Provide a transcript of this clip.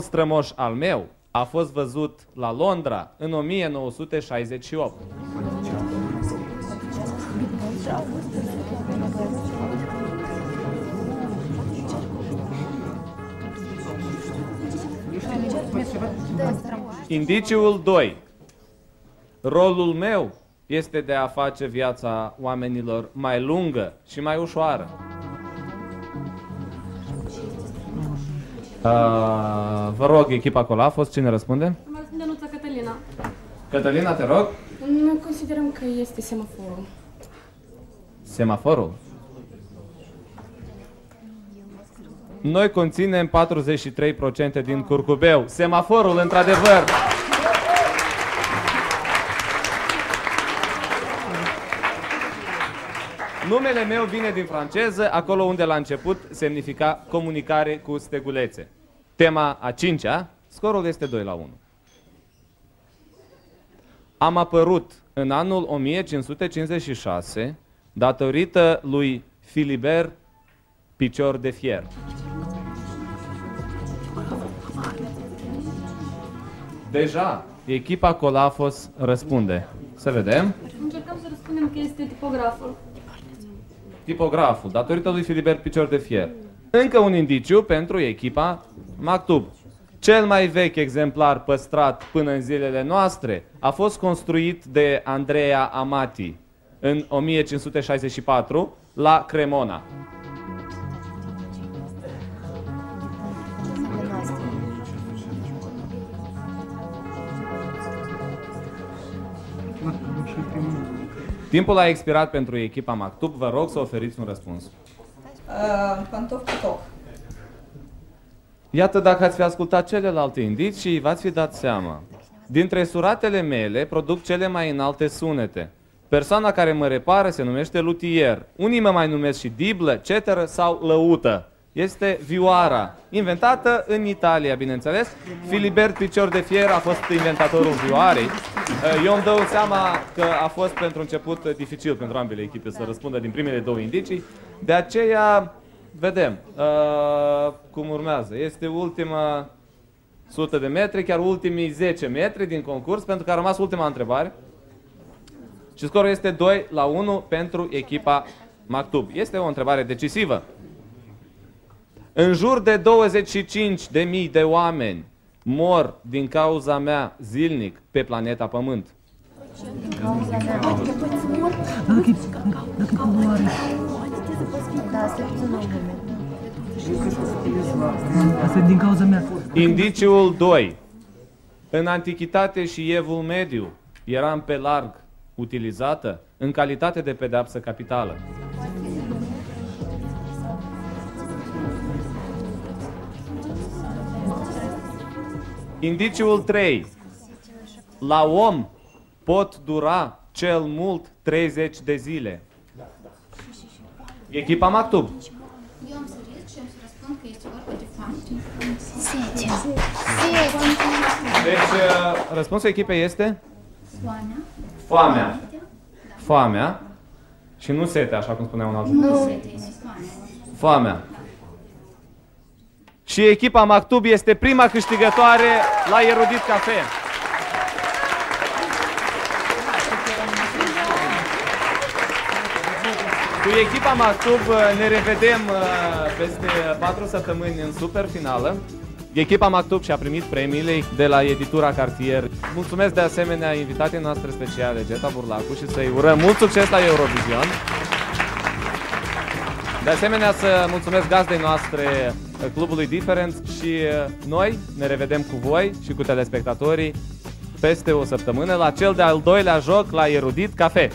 strămoș al meu a fost văzut la Londra în 1968. Indiciul 2. Rolul meu este de a face viața oamenilor mai lungă și mai ușoară. Uh, vă rog, echipa acolo a fost cine răspunde? Mă răspunde Nuța Cătălina. Cătălina, te rog. Nu considerăm că este semaforul. Semaforul. Noi conținem 43% din curcubeu. Semaforul, într-adevăr. Numele meu vine din franceză, acolo unde la început semnifica comunicare cu stegulețe. Tema a cincea, scorul este 2 la 1. Am apărut în anul 1556 datorită lui Philibert Picior de Fier. Deja, echipa Colafos răspunde. Să vedem. Încercăm să răspundem că este tipograful. Tipograful, datorită lui Filibert Picior de Fier. Încă un indiciu pentru echipa Mactub. Cel mai vechi exemplar păstrat până în zilele noastre a fost construit de Andrea Amati în 1564 la Cremona. Timpul a expirat pentru echipa Mactub. Vă rog să oferiți un răspuns. Uh, pantof cu toc. Iată dacă ați fi ascultat celelalte indicii, v-ați fi dat seama. Dintre suratele mele produc cele mai înalte sunete. Persoana care mă repară se numește lutier. Unii mă mai numesc și diblă, ceteră sau lăută. Este vioara, inventată în Italia, bineînțeles. Filibert Picior de Fier a fost inventatorul vioarei. Eu îmi dau seama că a fost pentru început dificil pentru ambele echipe să răspundă din primele două indicii. De aceea, vedem uh, cum urmează. Este ultima 100 de metri, chiar ultimii 10 metri din concurs, pentru că a rămas ultima întrebare. Și scorul este 2 la 1 pentru echipa Mactub. Este o întrebare decisivă. În jur de 25 de mii de oameni mor din cauza mea zilnic pe planeta Pământ. Asta e din cauza mea. Indiciul 2. În antichitate și evul mediu era în pe larg utilizată în calitate de pedeapsă capitală. Indiciul 3. La om pot dura cel mult 30 de zile. Echipa Mactub. Eu am să risc și am să răspund că este vorba de foame. Deci, uh, răspunsul echipei este Foamea. foamea. Foamea. Și nu sete, așa cum spunea un alt. Nu sete, este foamea. Foamea. Și echipa Mactub este prima câștigătoare la Erudit Cafe. Cu echipa Mactub uh, ne revedem uh, peste 4 săptămâni în superfinală. Echipa Mactub și-a primit premiile de la editura Cartier. Mulțumesc de asemenea invitatei noastre speciale, Geta Burlacu, și să-i urăm mult succes la Eurovision. De asemenea, să mulțumesc gazdei noastre, clubului Different și noi ne revedem cu voi și cu telespectatorii peste o săptămână la cel de-al doilea joc la Erudit Cafe.